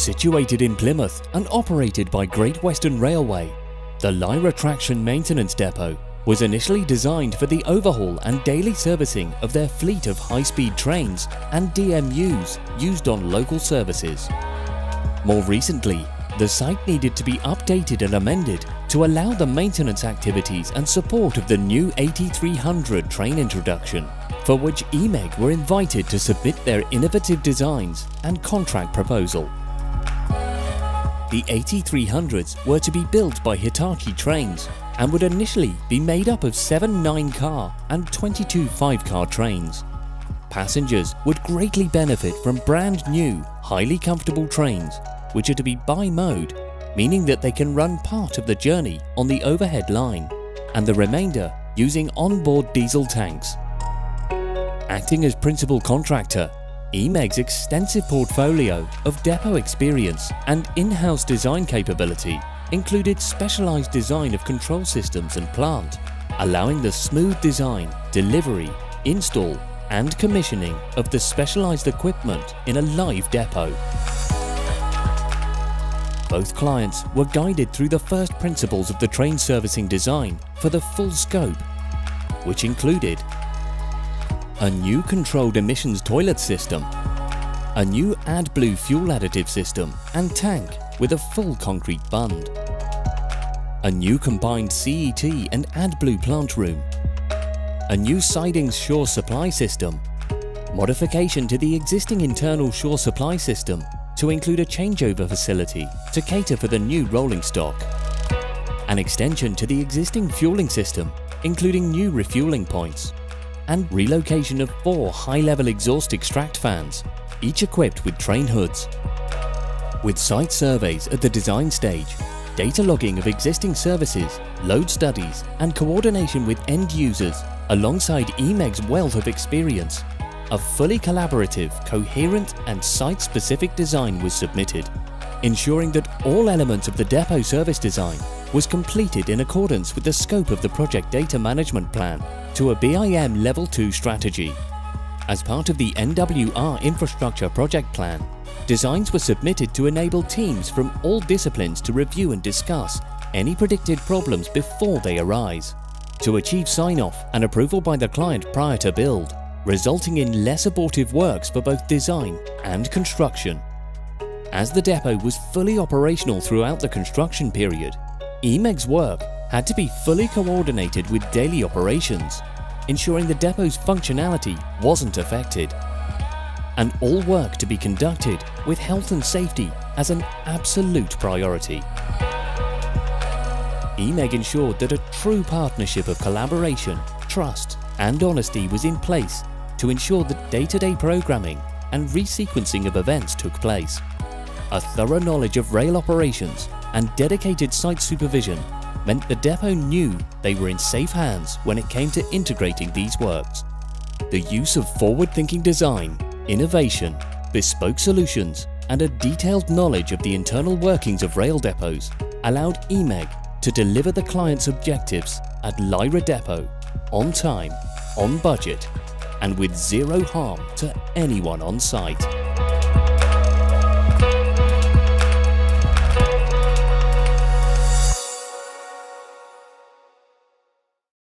Situated in Plymouth and operated by Great Western Railway, the Laira Traction Maintenance Depot was initially designed for the overhaul and daily servicing of their fleet of high-speed trains and DMUs used on local services. More recently, the site needed to be updated and amended to allow the maintenance activities and support of the new AT300 train introduction, for which EMEG were invited to submit their innovative designs and contract proposal. The AT300s were to be built by Hitachi Trains and would initially be made up of 7 9-car and 22 5-car trains. Passengers would greatly benefit from brand new, highly comfortable trains which are to be bi-mode, meaning that they can run part of the journey on the overhead line and the remainder using onboard diesel tanks. Acting as principal contractor, EMEG's extensive portfolio of depot experience and in-house design capability included specialized design of control systems and plant, allowing the smooth design, delivery, install and commissioning of the specialized equipment in a live depot. Both clients were guided through the first principles of the train servicing design for the full scope, which included a new controlled emissions toilet system, a new AdBlue fuel additive system and tank with a full concrete bund, a new combined CET and AdBlue plant room, a new sidings shore supply system, modification to the existing internal shore supply system to include a changeover facility to cater for the new rolling stock, an extension to the existing fueling system including new refueling points, and relocation of four high-level exhaust extract fans, each equipped with train hoods. With site surveys at the design stage, data logging of existing services, load studies and coordination with end users alongside EMEG's wealth of experience, a fully collaborative, coherent and site-specific design was submitted, ensuring that all elements of the depot service design was completed in accordance with the scope of the project data management plan to a BIM Level 2 strategy. As part of the NWR Infrastructure Project Plan, designs were submitted to enable teams from all disciplines to review and discuss any predicted problems before they arise, to achieve sign-off and approval by the client prior to build, resulting in less abortive works for both design and construction. As the depot was fully operational throughout the construction period, EMEG's work had to be fully coordinated with daily operations, ensuring the depot's functionality wasn't affected. And all work to be conducted with health and safety as an absolute priority. EMEG ensured that a true partnership of collaboration, trust and honesty was in place to ensure that day-to-day -day programming and resequencing of events took place. A thorough knowledge of rail operations and dedicated site supervision meant the depot knew they were in safe hands when it came to integrating these works. The use of forward-thinking design, innovation, bespoke solutions and a detailed knowledge of the internal workings of rail depots allowed EMEG to deliver the client's objectives at Laira Depot on time, on budget and with zero harm to anyone on site.